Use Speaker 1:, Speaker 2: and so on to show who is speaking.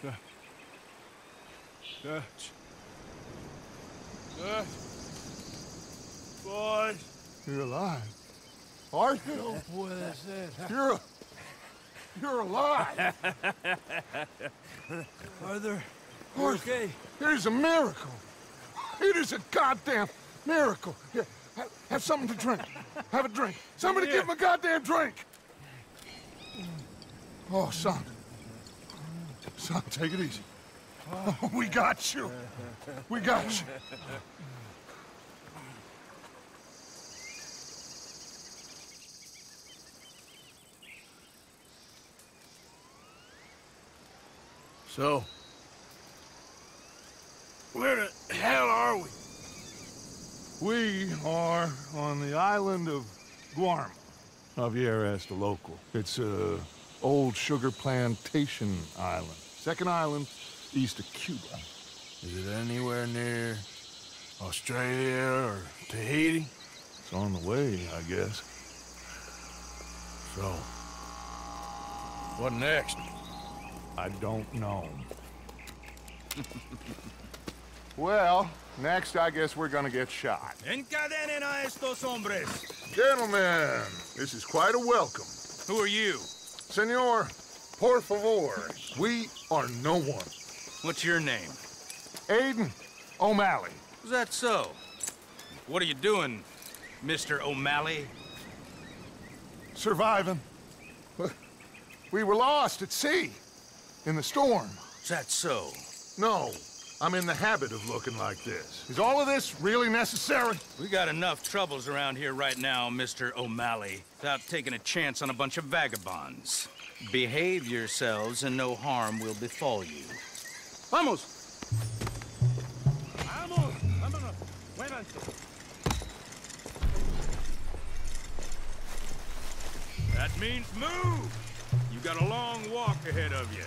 Speaker 1: Good. Dutch. Dutch. Boys.
Speaker 2: You're alive. Are you?
Speaker 1: Puede ser.
Speaker 2: You're, you're alive.
Speaker 1: Arthur.
Speaker 2: Arthur.
Speaker 1: Okay.
Speaker 2: It is a miracle. It is a goddamn miracle. Here, have, have something to drink. Have a drink. Somebody give him a goddamn drink. Oh, son. Son, take it easy. We got you. We got you.
Speaker 1: So, where the hell are we?
Speaker 2: We are on the island of Guarma. Javier asked a local. It's a old sugar plantation island. Second island east of Cuba.
Speaker 1: Is it anywhere near Australia or Tahiti?
Speaker 2: It's on the way, I guess.
Speaker 1: So, what next?
Speaker 2: I don't know. well, next I guess we're gonna get shot.
Speaker 3: Encadenen a estos hombres.
Speaker 2: Gentlemen, this is quite a welcome.
Speaker 3: Who are you?
Speaker 2: Senor, por favor, we are no one.
Speaker 3: What's your name?
Speaker 2: Aiden O'Malley.
Speaker 3: Is that so? What are you doing, Mr. O'Malley?
Speaker 2: Surviving. We were lost at sea. In the storm.
Speaker 3: Is that so?
Speaker 2: No, I'm in the habit of looking like this. Is all of this really necessary?
Speaker 3: We got enough troubles around here right now, Mr. O'Malley, without taking a chance on a bunch of vagabonds. Behave yourselves and no harm will befall you.
Speaker 1: Vamos! Vamos! Vámonos! Muévanse! That means move! You got a long walk ahead of you.